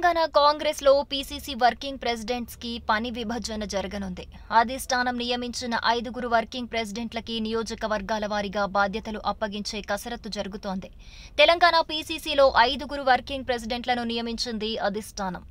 తెలంగాణ కాంగ్రెస్లో PCC working ప్రెసిడెంట్స్కి పని విభజన జరగనుంది. అధిష్టానం నియమించిన ఐదుగురు వర్కింగ్ ప్రెసిడెంట్లకి నియోజకవర్గాల వారీగా బాధ్యతలు అప్పగించే కసరత్తు జరుగుతోంది. తెలంగాణ పీసీసీలో ఐదుగురు వర్కింగ్ ప్రెసిడెంట్లను నియమించింది అధిష్టానం.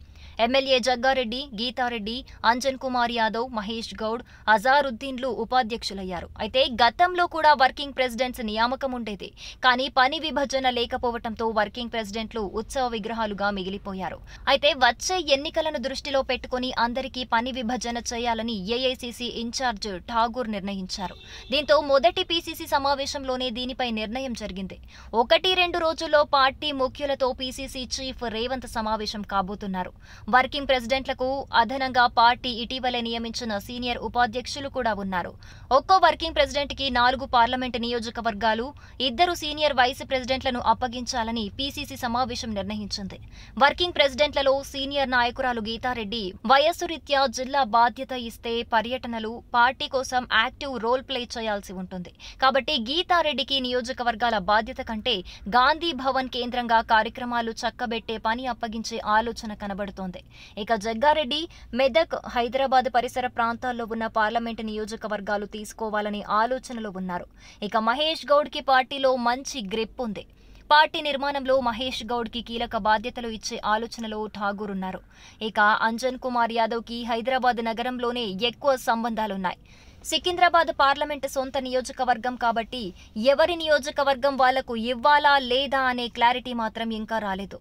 ఎమ్మెల్యే జగ్గారెడ్డి గీతారెడ్డి అంజన్ కుమార్ యాదవ్ మహేష్ గౌడ్ అజారుద్దీన్లు ఉపాధ్యక్షులయ్యారు. అయితే గతంలో కూడా వర్కింగ్ ప్రెసిడెంట్స్ నియామకం ఉండేది. కానీ పని విభజన లేకపోవడంతో వర్కింగ్ ప్రెసిడెంట్లు ఉత్సవ విగ్రహాలుగా మిగిలిపోయారు. అయితే వచ్చే ఎన్నికలను దృష్టిలో పెట్టుకుని అందరికీ పని విభజన చేయాలని ఏఐసీసీ ఇన్ఛార్జ్ ఠాగూర్ నిర్ణయించారు. దీంతో మొదటి పీసీసీ సమావేశంలోనే దీనిపై నిర్ణయం జరిగింది. ఒకటి రెండు రోజుల్లో పార్టీ ముఖ్యులతో పీసీసీ చీఫ్ రేవంత్ సమావేశం కాబోతున్నారు. వర్కింగ్ ప్రెసిడెంట్లకు అదనంగా పార్టీ ఇటీవలే నియమించిన సీనియర్ ఉపాధ్యక్షులు కూడా ఉన్నారు. ఒక్కో వర్కింగ్ ప్రెసిడెంట్కి నాలుగు పార్లమెంటు నియోజకవర్గాలు ఇద్దరు సీనియర్ వైస్ ప్రెసిడెంట్లను అప్పగించాలని పీసీసీ సమావేశం నిర్ణయించింది. వర్కింగ్ ప్రెసిడెంట్లలో సీనియర్ నాయకురాలు గీతారెడ్డి వయస్సు రీత్యా జిల్లా బాధ్యత ఇస్తే పర్యటనలు పార్టీ కోసం యాక్టివ్ రోల్ ప్లే చేయాల్సి ఉంటుంది. కాబట్టి గీతారెడ్డికి నియోజకవర్గాల బాధ్యత కంటే గాంధీ భవన్ కేంద్రంగా కార్యక్రమాలు చక్కబెట్టే పని అప్పగించే ఆలోచన కనబడుతోంది. ఇక జగ్గారెడ్డి మెదక్ హైదరాబాద్ పరిసర ప్రాంతాల్లో ఉన్న పార్లమెంటు నియోజకవర్గాలు తీసుకోవాలని ఆలోచనలో ఉన్నారు. ఇక మహేష్ గౌడ్కి పార్టీలో మంచి గ్రిప్ ఉంది. పార్టీ నిర్మాణంలో మహేష్ గౌడ్కి కీలక బాధ్యతలు ఇచ్చే ఆలోచనలో ఠాగూర్ ఉన్నారు. ఇక అంజన్ కుమార్ యాదవ్కి హైదరాబాద్ నగరంలోనే ఎక్కువ సంబంధాలున్నాయి. సికింద్రాబాద్ పార్లమెంట్ సొంత నియోజకవర్గం కాబట్టి ఎవరి నియోజకవర్గం వాళ్ళకు ఇవ్వాలా లేదా అనే క్లారిటీ మాత్రం ఇంకా రాలేదు.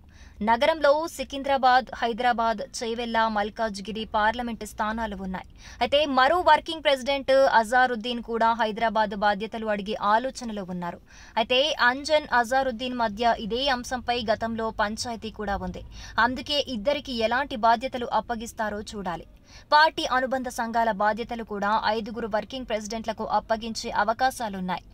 నగరంలో సికింద్రాబాద్ హైదరాబాద్ చేవెళ్ళ మల్కాజ్గిరి పార్లమెంట్ స్థానాలు ఉన్నాయి. అయితే మరో వర్కింగ్ ప్రెసిడెంట్ అజారుద్దీన్ కూడా హైదరాబాద్ బాధ్యతలు అడిగి ఆలోచనలో ఉన్నారు. అయితే అంజన్ అజారుద్దీన్ మధ్య ఇదే అంశంపై గతంలో పంచాయతీ కూడా ఉంది. అందుకే ఇద్దరికి ఎలాంటి బాధ్యతలు అప్పగిస్తారో చూడాలి. పార్టీ అనుబంధ సంఘాల బాధ్యతలు కూడా ఐదుగురు వర్కింగ్ ప్రెసిడెంట్లకు అప్పగించే అవకాశాలున్నాయి.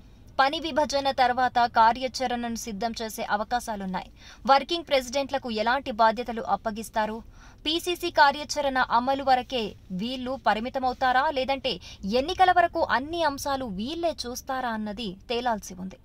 పని విభజన తర్వాత కార్యాచరణను సిద్ధం చేసే అవకాశాలున్నాయి. వర్కింగ్ ప్రెసిడెంట్లకు ఎలాంటి బాధ్యతలు అప్పగిస్తారు? పీసీసీ కార్యాచరణ అమలు వరకే వీళ్ళు పరిమితమవుతారా? లేదంటే ఎన్నికల వరకు అన్ని అంశాలు వీళ్ళే చూస్తారా అన్నది తేలాల్సి ఉంది.